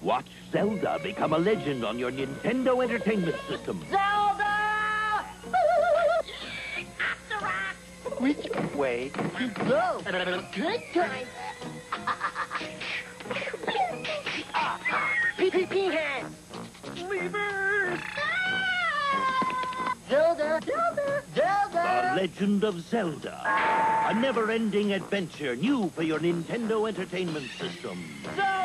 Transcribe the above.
Watch Zelda become a legend on your Nintendo Entertainment System. Zelda! Which way to go? Good time. PPP Head! Lever. Zelda. Zelda. The Legend of Zelda. A never-ending adventure new for your Nintendo Entertainment System. Zelda!